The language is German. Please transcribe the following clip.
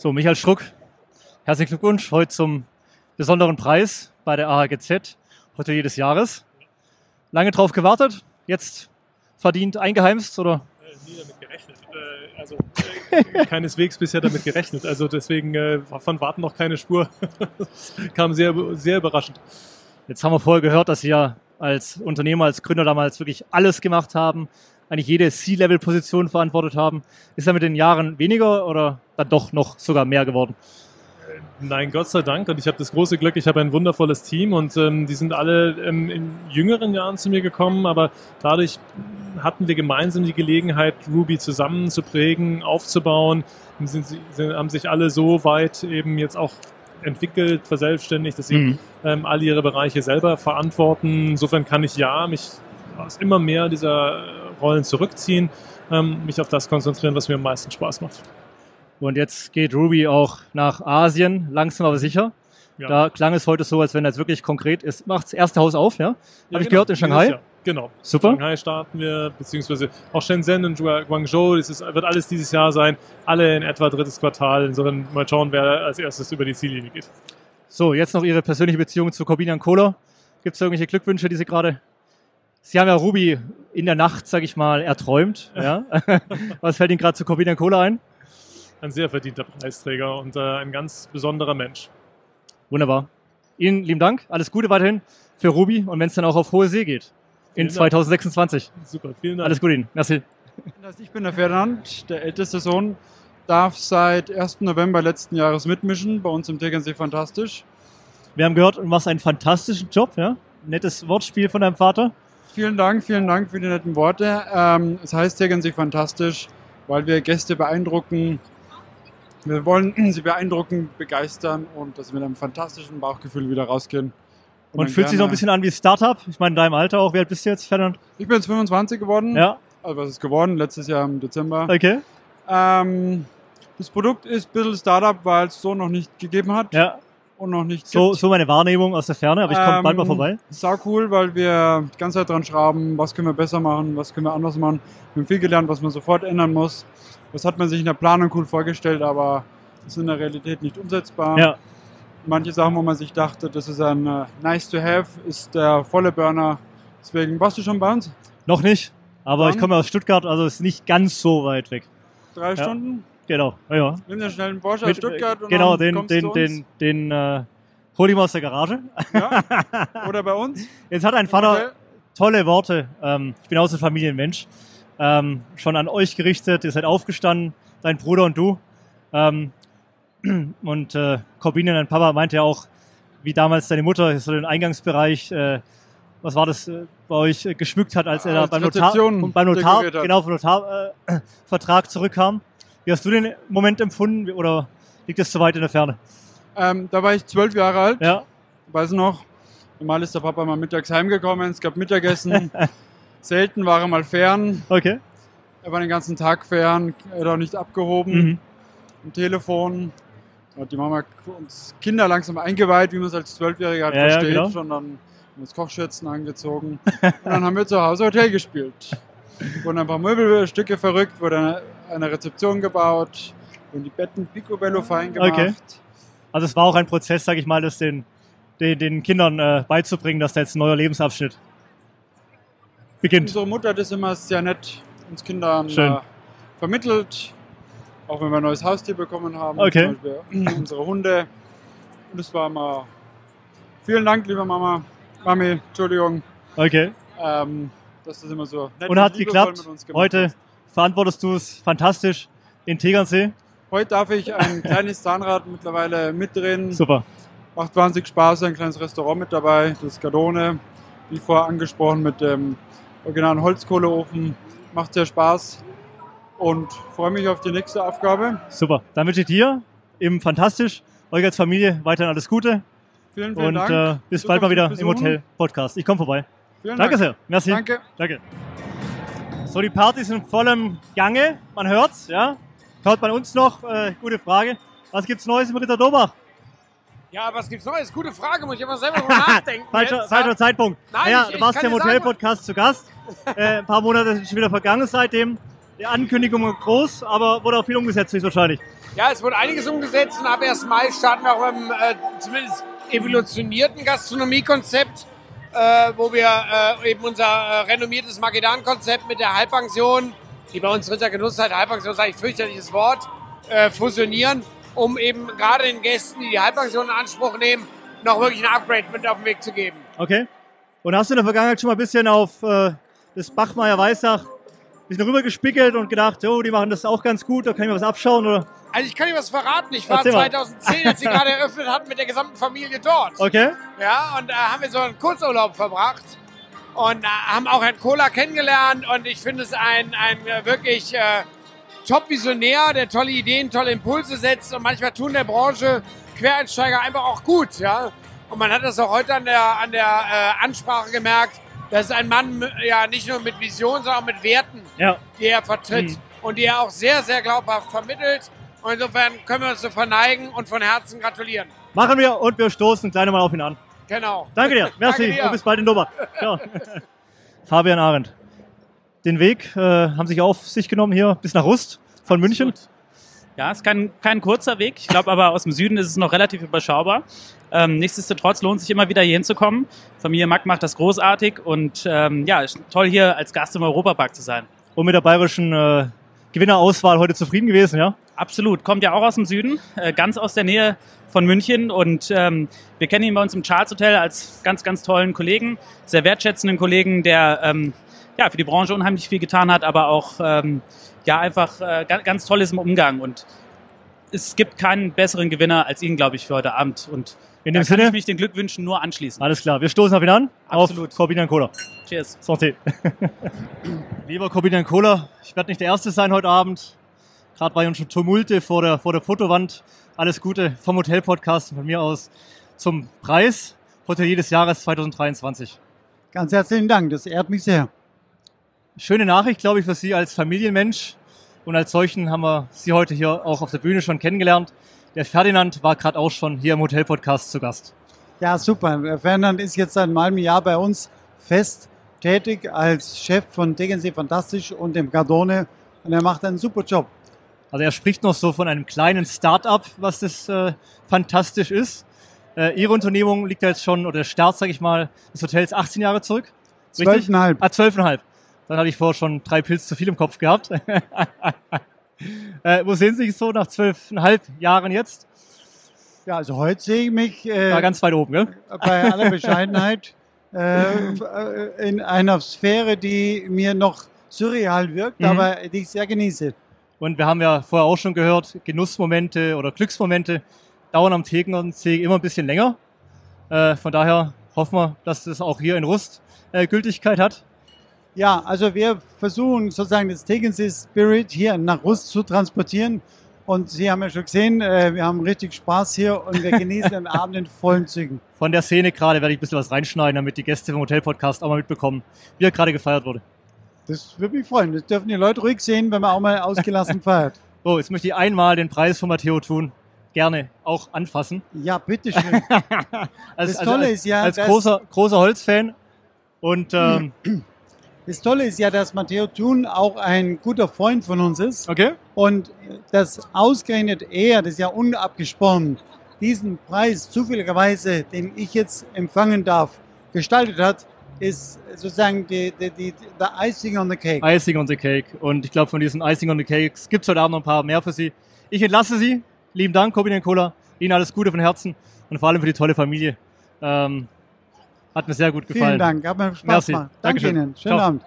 So, Michael Struck, herzlichen Glückwunsch heute zum besonderen Preis bei der AHGZ, Hotelier des Jahres. Lange drauf gewartet, jetzt verdient eingeheimst oder? nie damit gerechnet. Äh, also äh, keineswegs bisher damit gerechnet. Also deswegen äh, von Warten noch keine Spur. Kam sehr, sehr überraschend. Jetzt haben wir vorher gehört, dass Sie ja als Unternehmer, als Gründer damals wirklich alles gemacht haben, eigentlich jede C-Level-Position verantwortet haben. Ist da mit den Jahren weniger oder dann doch noch sogar mehr geworden? Nein, Gott sei Dank. Und ich habe das große Glück, ich habe ein wundervolles Team und ähm, die sind alle ähm, in jüngeren Jahren zu mir gekommen, aber dadurch hatten wir gemeinsam die Gelegenheit, Ruby zusammen zu prägen, aufzubauen. Sind, sind, haben sich alle so weit eben jetzt auch entwickelt, verselbstständigt, dass sie mhm. ähm, alle ihre Bereiche selber verantworten. Insofern kann ich ja mich aus immer mehr dieser Rollen zurückziehen, ähm, mich auf das konzentrieren, was mir am meisten Spaß macht. Und jetzt geht Ruby auch nach Asien, langsam aber sicher. Ja. Da klang es heute so, als wenn das wirklich konkret ist. Macht das erste Haus auf, ja? ja Habe genau. ich gehört in Shanghai? Genau. Super. Shanghai starten wir, beziehungsweise auch Shenzhen und Guangzhou, das ist, wird alles dieses Jahr sein. Alle in etwa drittes Quartal. Insofern mal schauen, wer als erstes über die Ziellinie geht. So, jetzt noch Ihre persönliche Beziehung zu Corbinian Kohler. Gibt es irgendwelche Glückwünsche, die Sie gerade Sie haben ja Ruby in der Nacht, sag ich mal, erträumt. Ja? Was fällt Ihnen gerade zu Corbinian Cola ein? Ein sehr verdienter Preisträger und äh, ein ganz besonderer Mensch. Wunderbar. Ihnen lieben Dank. Alles Gute weiterhin für Ruby und wenn es dann auch auf hohe See geht in 2026. Super, vielen Dank. Alles Gute Ihnen. Merci. Ich bin der Ferdinand, der älteste Sohn, darf seit 1. November letzten Jahres mitmischen, bei uns im Tegernsee Fantastisch. Wir haben gehört, du machst einen fantastischen Job, ja? Nettes Wortspiel von deinem Vater. Vielen Dank, vielen Dank für die netten Worte. Ähm, es heißt Tegernsee Fantastisch, weil wir Gäste beeindrucken. Wir wollen sie beeindrucken, begeistern und dass wir mit einem fantastischen Bauchgefühl wieder rausgehen. Und, und fühlt sich so ein bisschen an wie Startup? Ich meine, in deinem Alter auch. Wie alt bist du jetzt, Ferdinand? Ich bin jetzt 25 geworden. Ja. Also was ist geworden? Letztes Jahr im Dezember. Okay. Ähm, das Produkt ist ein bisschen Startup, weil es so noch nicht gegeben hat. Ja und noch nicht so, gibt. So meine Wahrnehmung aus der Ferne, aber ich komme ähm, bald mal ähm, vorbei. Sau cool, weil wir die ganze Zeit dran schrauben, was können wir besser machen, was können wir anders machen. Wir haben viel gelernt, was man sofort ändern muss. Das hat man sich in der Planung cool vorgestellt, aber ist in der Realität nicht umsetzbar. Ja. Manche Sachen, wo man sich dachte, das ist ein uh, nice to have, ist der volle Burner. Deswegen, warst du schon bei uns? Noch nicht, aber Dann? ich komme aus Stuttgart, also ist nicht ganz so weit weg. Drei ja. Stunden? Genau, ja. Nimm dir schnell einen Porsche aus Stuttgart und Genau, den, den, den, den, äh, hol ihn mal aus der Garage. Ja. Oder bei uns. Jetzt hat ein Vater tolle Worte. Ähm, ich bin auch so ein Familienmensch. Ähm, schon an euch gerichtet. Ihr seid aufgestanden, dein Bruder und du. Ähm, und äh, Corbinian, dein Papa, meinte ja auch, wie damals deine Mutter so den Eingangsbereich, äh, was war das, äh, bei euch äh, geschmückt hat, als er da beim Notar, beim Notar, genau, vom Notarvertrag äh, zurückkam. Wie hast du den Moment empfunden oder liegt das zu weit in der Ferne? Ähm, da war ich zwölf Jahre alt. Ja. Weiß noch. Normal ist der Papa mal mittags heimgekommen, es gab Mittagessen. Selten war er mal fern. Okay. Er war den ganzen Tag fern, er hat auch nicht abgehoben. Mhm. Am Telefon. Hat die Mama uns Kinder langsam eingeweiht, wie man es als Zwölfjähriger halt ja, versteht. Ja, genau. Und dann haben wir uns Kochschürzen angezogen. und dann haben wir zu Hause Hotel gespielt. Wurden ein paar Möbelstücke verrückt, wurde eine Rezeption gebaut und die Betten picobello fein gemacht. Okay. Also es war auch ein Prozess, sage ich mal, das den, den, den Kindern äh, beizubringen, dass da jetzt ein neuer Lebensabschnitt beginnt. Unsere Mutter hat das immer sehr nett uns Kindern äh, vermittelt, auch wenn wir ein neues Haustier bekommen haben, okay. zum Beispiel unsere Hunde. Und das war mal vielen Dank, liebe Mama, Mami, Entschuldigung. Okay. Ähm, dass das immer so nett und hat geklappt. Heute hat. Verantwortest du es fantastisch in Tegernsee. Heute darf ich ein kleines Zahnrad mittlerweile mitdrehen. Super. Macht wahnsinnig Spaß, ein kleines Restaurant mit dabei, das Gardone, wie vorher angesprochen, mit dem originalen Holzkohleofen. Macht sehr Spaß und freue mich auf die nächste Aufgabe. Super. Dann wünsche ich dir eben fantastisch, euch als Familie weiterhin alles Gute. Vielen, vielen und, Dank. Und äh, bis bald mal wieder im Hotel Podcast. Ich komme vorbei. Vielen Danke Dank. sehr. Merci. Danke. Danke. So, die Party ist in vollem Gange. Man hört's, ja. Schaut bei uns noch. Äh, gute Frage. Was gibt's Neues im Ritter Dobach? Ja, was gibt's Neues? Gute Frage, muss ich aber selber mal nachdenken. falscher, falscher Zeitpunkt. Nein, ja, ich, du warst ja im Hotel-Podcast zu Gast. äh, ein paar Monate sind schon wieder vergangen seitdem. Die Ankündigung war groß, aber wurde auch viel umgesetzt, wahrscheinlich. Ja, es wurde einiges umgesetzt und ab 1. Mai starten wir auch einem äh, zumindest evolutionierten Gastronomiekonzept, äh, wo wir äh, eben unser äh, renommiertes Magedan-Konzept mit der Halbpension, die bei uns Ritter Genuss hat, Halbpension ist eigentlich fürchterliches Wort, äh, fusionieren, um eben gerade den Gästen, die die Halbpension in Anspruch nehmen, noch wirklich ein Upgrade mit auf den Weg zu geben. Okay. Und hast du in der Vergangenheit schon mal ein bisschen auf äh, das Bachmeier Weißach bisschen rübergespickelt und gedacht, oh, die machen das auch ganz gut, da kann ich mir was abschauen? Oder? Also ich kann dir was verraten. Ich war Erzähl 2010, als sie gerade eröffnet hatten, mit der gesamten Familie dort. Okay. Ja, und da äh, haben wir so einen Kurzurlaub verbracht und äh, haben auch Herrn Kohler kennengelernt und ich finde es ein, ein äh, wirklich äh, Top-Visionär, der tolle Ideen, tolle Impulse setzt und manchmal tun der Branche Quereinsteiger einfach auch gut, ja. Und man hat das auch heute an der, an der äh, Ansprache gemerkt, dass ist ein Mann ja nicht nur mit Vision, sondern auch mit Werten, ja. die er vertritt mhm. und die er auch sehr, sehr glaubhaft vermittelt. Und insofern können wir uns so verneigen und von Herzen gratulieren. Machen wir und wir stoßen gleich mal auf ihn an. Genau. Danke dir. Merci Danke dir. und bis bald in Dober. Fabian Arendt. Den Weg äh, haben sich auf sich genommen hier bis nach Rust von München. Ja, es ist kein, kein kurzer Weg. Ich glaube aber aus dem Süden ist es noch relativ überschaubar. Ähm, nichtsdestotrotz lohnt sich immer wieder hier hinzukommen. Familie Mack macht das großartig und ähm, ja, ist toll hier als Gast im Europapark zu sein. Und mit der bayerischen äh, Gewinnerauswahl heute zufrieden gewesen, ja? Absolut. Kommt ja auch aus dem Süden, äh, ganz aus der Nähe von München und ähm, wir kennen ihn bei uns im Charles Hotel als ganz, ganz tollen Kollegen, sehr wertschätzenden Kollegen, der ähm, ja, für die Branche unheimlich viel getan hat, aber auch ähm, ja, einfach äh, ganz, ganz toll ist im Umgang und es gibt keinen besseren Gewinner als ihn, glaube ich, für heute Abend und in dem da Sinne kann ich mich den Glückwünschen nur anschließen. Alles klar, wir stoßen auf ihn an. Absolut. Auf Corbinian Cola. Cheers. Santé. Lieber Corbinian Cola, ich werde nicht der Erste sein heute Abend. Gerade war ja schon Tumulte vor der, vor der Fotowand. Alles Gute vom Hotel-Podcast von mir aus zum Preis Hotelier des Jahres 2023. Ganz herzlichen Dank, das ehrt mich sehr. Schöne Nachricht, glaube ich, für Sie als Familienmensch. Und als solchen haben wir Sie heute hier auch auf der Bühne schon kennengelernt. Der Ferdinand war gerade auch schon hier im Hotel-Podcast zu Gast. Ja, super. Der Ferdinand ist jetzt seit einem Jahr bei uns fest tätig als Chef von Tegernsee Fantastisch und dem Cardone und er macht einen super Job. Also er spricht noch so von einem kleinen Start-up, was das äh, fantastisch ist. Äh, Ihre Unternehmung liegt ja jetzt schon, oder der Start, sage ich mal, des Hotels 18 Jahre zurück. Zwölfeinhalb. Ah, zwölfeinhalb. Dann hatte ich vorher schon drei Pilze zu viel im Kopf gehabt. Äh, wo sehen Sie sich so nach zwölfeinhalb Jahren jetzt? Ja, also heute sehe ich mich äh, ganz weit oben, gell? bei aller Bescheidenheit äh, in einer Sphäre, die mir noch surreal wirkt, mhm. aber die ich sehr genieße. Und wir haben ja vorher auch schon gehört, Genussmomente oder Glücksmomente dauern am Tegernsee immer ein bisschen länger. Äh, von daher hoffen wir, dass das auch hier in Rust äh, Gültigkeit hat. Ja, also wir versuchen sozusagen das Tegernsee Spirit hier nach Rust zu transportieren. Und Sie haben ja schon gesehen, äh, wir haben richtig Spaß hier und wir genießen den Abend in vollen Zügen. Von der Szene gerade werde ich ein bisschen was reinschneiden, damit die Gäste vom Hotel-Podcast auch mal mitbekommen, wie er gerade gefeiert wurde. Das würde mich freuen. Das dürfen die Leute ruhig sehen, wenn man auch mal ausgelassen feiert. So, jetzt möchte ich einmal den Preis von Matteo tun gerne auch anfassen. Ja, bitteschön. also, das Tolle also, ist ja, als großer, großer Holzfan und ähm, Das Tolle ist ja, dass Matteo Thun auch ein guter Freund von uns ist. Okay. Und das ausgerechnet er, das ist ja unabgesprochen, diesen Preis zufälligerweise, den ich jetzt empfangen darf, gestaltet hat, ist sozusagen die, die, die, der Icing on the Cake. Icing on the Cake. Und ich glaube, von diesen Icing on the Cakes gibt es heute Abend noch ein paar mehr für Sie. Ich entlasse Sie. Lieben Dank, Corbin Cola. Ihnen alles Gute von Herzen und vor allem für die tolle Familie. Ähm, hat mir sehr gut gefallen. Vielen Dank, hat mir Spaß Merci. gemacht. Danke Ihnen. Schönen Ciao. Abend.